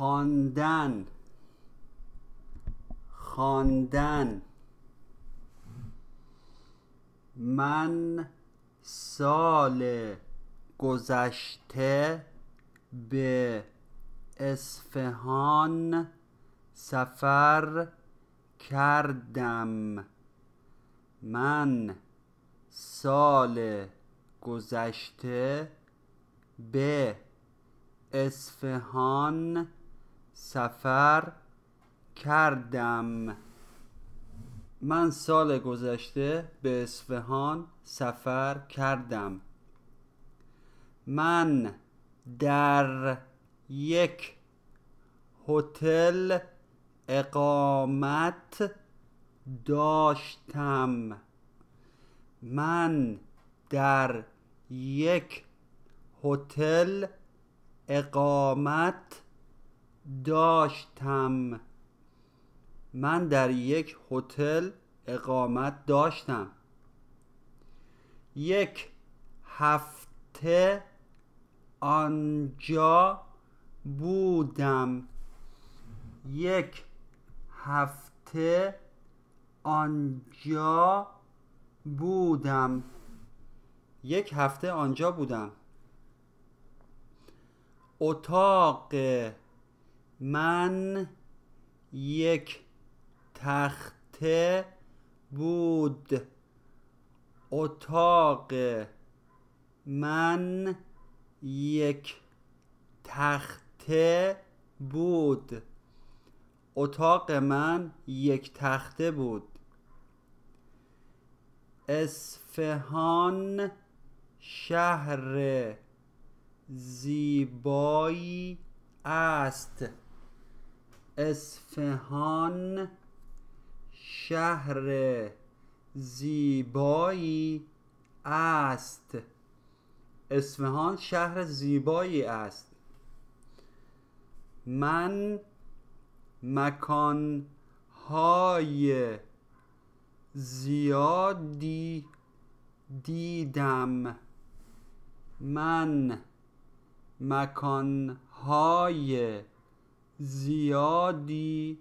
خواندن. خواندن. من سال گذشته به اصفهان سفر کردم. من سال گذشته به اصفهان سفر کردم. من سال گذشته به اصفهان سفر کردم. من در یک هتل اقامت داشتم. من در یک هتل اقامت داشتم. من در یک هتل اقامت داشتم. یک هفته آنجا بودم. یک هفته آنجا بودم. یک هفته آنجا بودم. اتاق من یک تخته بود. اتاق من یک تخته بود. اتاق من یک تخته بود. اصفهان شهر زیبایی است. اصفهان شهر زیبایی است. اصفهان شهر زیبایی است. من مکان های زیادی دیدم. من مکان های زیادی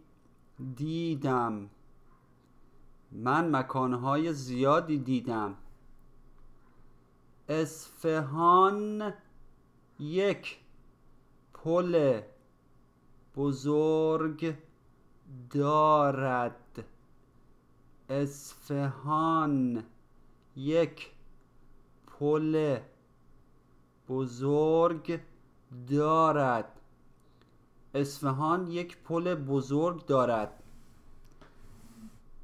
دیدم. من مکانهای زیادی دیدم. اصفهان یک پل بزرگ دارد. اصفهان یک پل بزرگ دارد. اصفهان یک پل بزرگ دارد.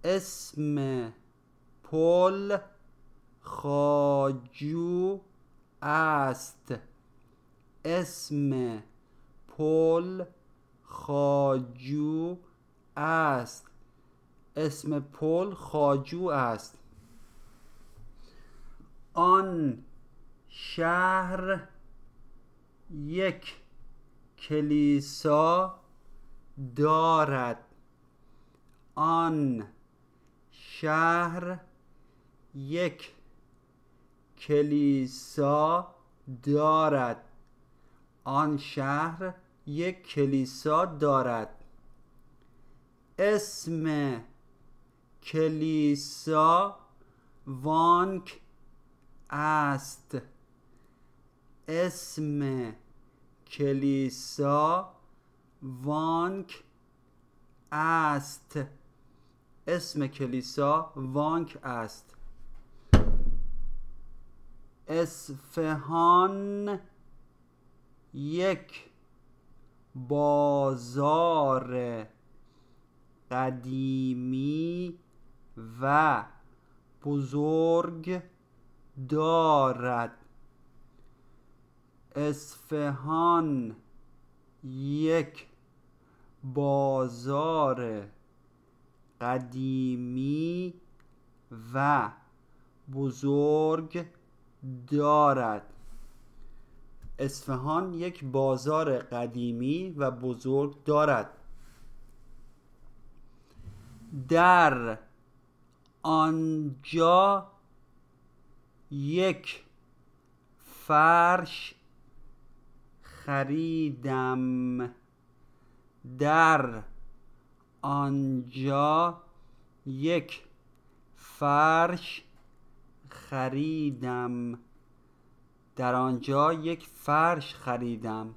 اسم پل خاجو است. اسم پل خاجو است. اسم پل خاجو است. آن شهر یک کلیسا دارد. آن شهر یک کلیسا دارد. آن شهر یک کلیسا دارد. اسم کلیسا وانک است. اسم کلیسا وانک است. اسم کلیسا وانک است. اصفهان یک بازار قدیمی و بزرگ دارد. اصفهان یک بازار قدیمی و بزرگ دارد. اصفهان یک بازار قدیمی و بزرگ دارد. در آنجا یک فرش خریدم در آنجا یک فرش خریدم. در آنجا یک فرش خریدم.